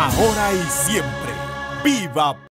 Ahora y siempre. ¡Viva